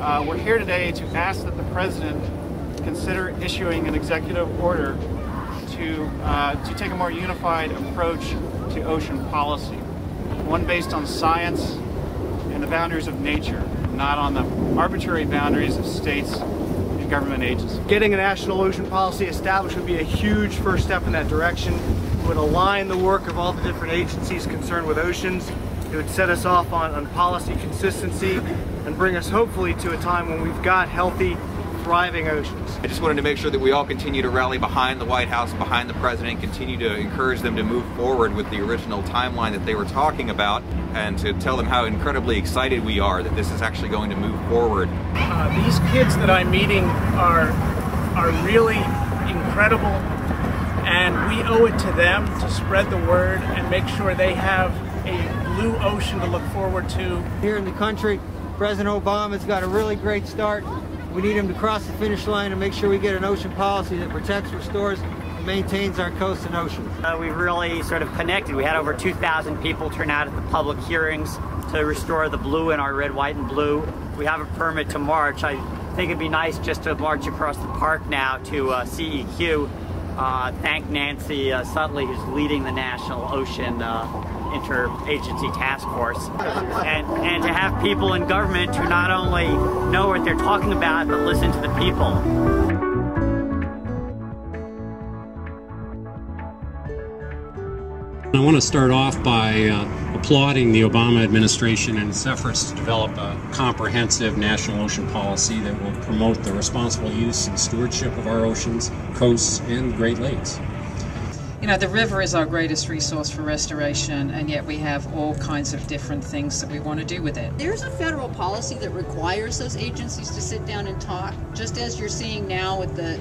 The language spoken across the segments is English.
uh, we're here today to ask that the President consider issuing an executive order to, uh, to take a more unified approach to ocean policy, one based on science and the boundaries of nature, not on the arbitrary boundaries of states and government agencies. Getting a national ocean policy established would be a huge first step in that direction. It would align the work of all the different agencies concerned with oceans. It would set us off on, on policy consistency and bring us hopefully to a time when we've got healthy, thriving oceans. I just wanted to make sure that we all continue to rally behind the White House, behind the President, continue to encourage them to move forward with the original timeline that they were talking about, and to tell them how incredibly excited we are that this is actually going to move forward. Uh, these kids that I'm meeting are, are really incredible, and we owe it to them to spread the word and make sure they have a blue ocean to look forward to. Here in the country, President Obama's got a really great start. We need him to cross the finish line and make sure we get an ocean policy that protects, restores, and maintains our coasts and oceans. Uh, we really sort of connected. We had over 2,000 people turn out at the public hearings to restore the blue in our red, white, and blue. We have a permit to march. I think it'd be nice just to march across the park now to uh, CEQ. Uh, thank Nancy uh, Sutley, who's leading the National Ocean uh, interagency task force and, and to have people in government who not only know what they're talking about but listen to the people. I want to start off by uh, applauding the Obama administration and its efforts to develop a comprehensive national ocean policy that will promote the responsible use and stewardship of our oceans, coasts, and Great Lakes. You know, the river is our greatest resource for restoration, and yet we have all kinds of different things that we want to do with it. There's a federal policy that requires those agencies to sit down and talk, just as you're seeing now with the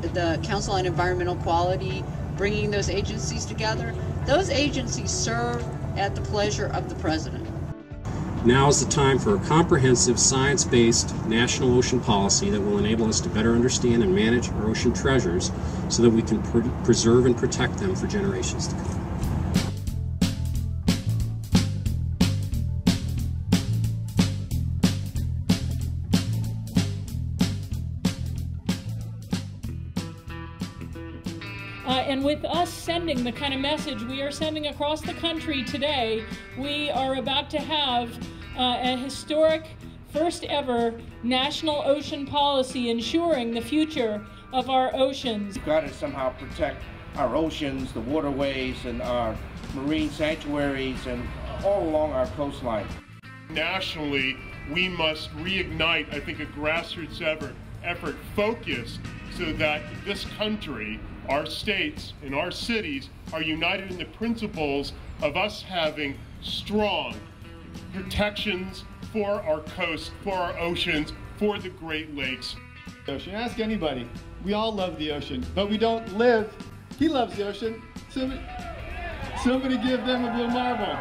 the Council on Environmental Quality bringing those agencies together. Those agencies serve at the pleasure of the president. Now is the time for a comprehensive, science based national ocean policy that will enable us to better understand and manage our ocean treasures so that we can pre preserve and protect them for generations to come. And with us sending the kind of message we are sending across the country today, we are about to have uh, a historic first ever national ocean policy ensuring the future of our oceans. We've got to somehow protect our oceans, the waterways, and our marine sanctuaries, and all along our coastline. Nationally, we must reignite, I think, a grassroots effort, effort focused so that this country our states and our cities are united in the principles of us having strong protections for our coasts, for our oceans, for the Great Lakes. Ocean. Ask anybody. We all love the ocean, but we don't live. He loves the ocean. Somebody, somebody give them a blue marble.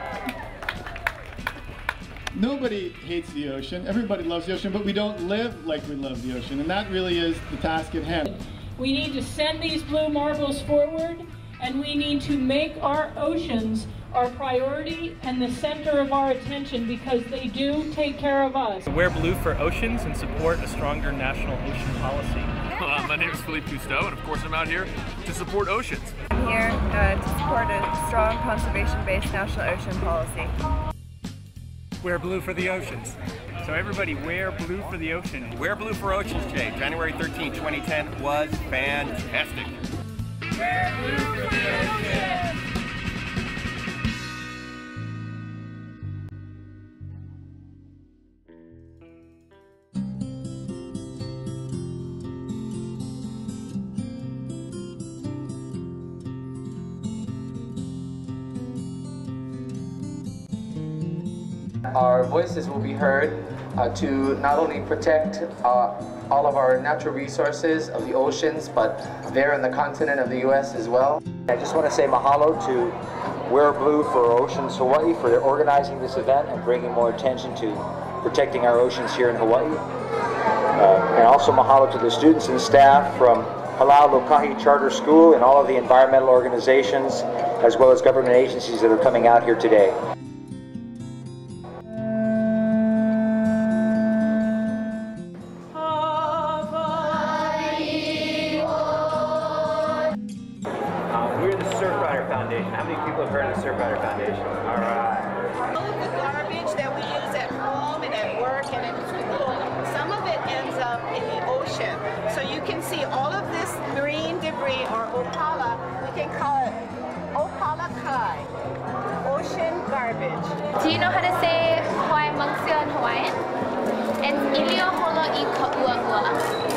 Nobody hates the ocean. Everybody loves the ocean, but we don't live like we love the ocean, and that really is the task at hand. We need to send these blue marbles forward and we need to make our oceans our priority and the center of our attention because they do take care of us. Wear blue for oceans and support a stronger national ocean policy. Uh, my name is Philippe Cousteau and of course I'm out here to support oceans. I'm here uh, to support a strong conservation-based national ocean policy. Wear blue for the oceans. So everybody wear blue for the ocean. Wear blue for oceans, Jay. January 13, 2010 was fantastic. Wear blue for the ocean. Our voices will be heard uh, to not only protect uh, all of our natural resources of the oceans, but there in the continent of the U.S. as well. I just want to say mahalo to Wear Blue for Oceans Hawaii for organizing this event and bringing more attention to protecting our oceans here in Hawaii. Uh, and also mahalo to the students and staff from Halau Lokahi Charter School and all of the environmental organizations as well as government agencies that are coming out here today. Serve Foundation. All right. All of the garbage that we use at home and at work and in school, some of it ends up in the ocean. So you can see all of this marine debris or opala, we can call it opala kai, ocean garbage. Do you know how to say Hawaii monk seal in Hawaiian? It's Ilio Holo i Ka'ua Ua.